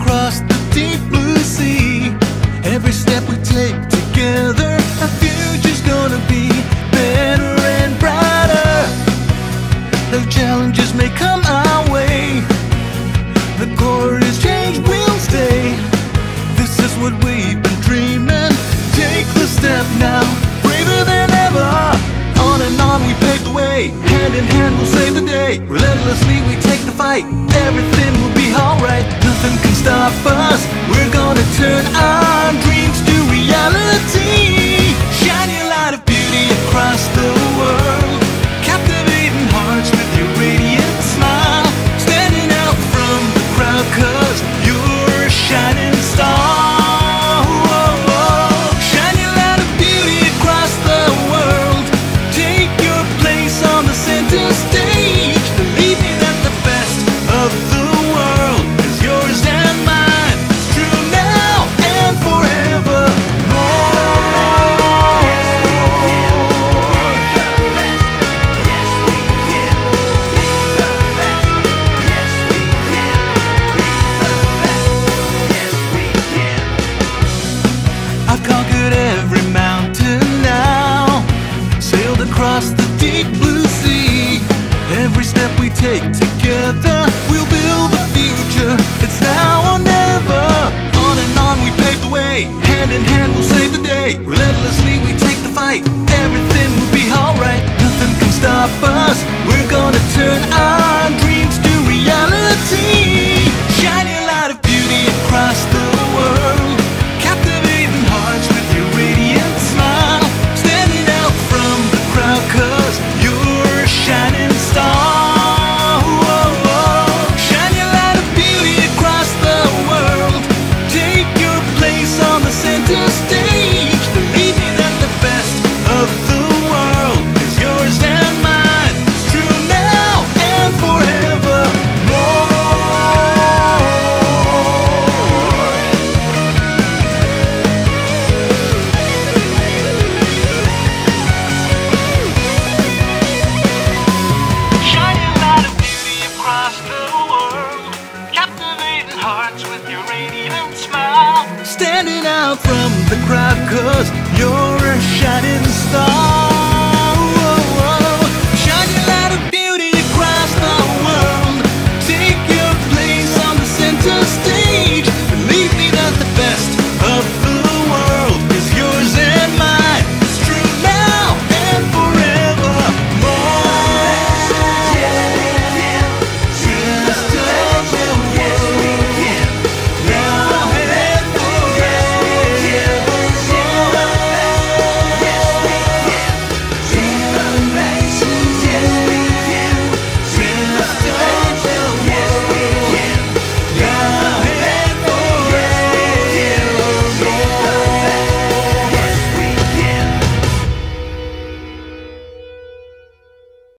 across the deep blue sea. Every step we take together Our future's gonna be better and brighter. The challenges may come our way The glorious change we'll stay. This is what we've been dreaming. Take the step now, braver than ever. On and on we pave the way Hand in hand we'll save the day. Relentlessly we take the fight Everything stop us. We're gonna turn our take together, we'll build the future. It's now or never. On and on we pave the way, hand in hand we'll save the day. Relentlessly we take the fight. Everything. from the crowd cause you're